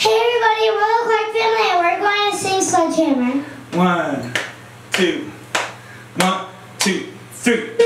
Hey everybody, we're the Clark family and we're going to sing Sledgehammer. One, two, one, two, three.